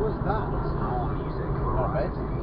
was that? It's no music. Alright.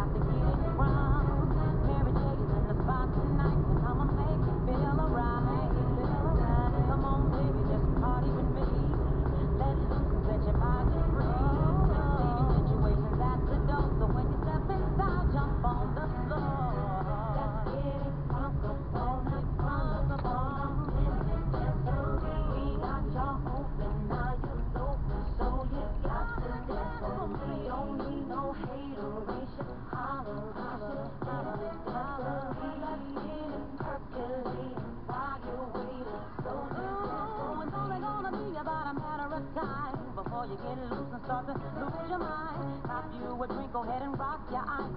after time before you get loose and start to lose your mind. Pop you a drink, go ahead and rock your eye.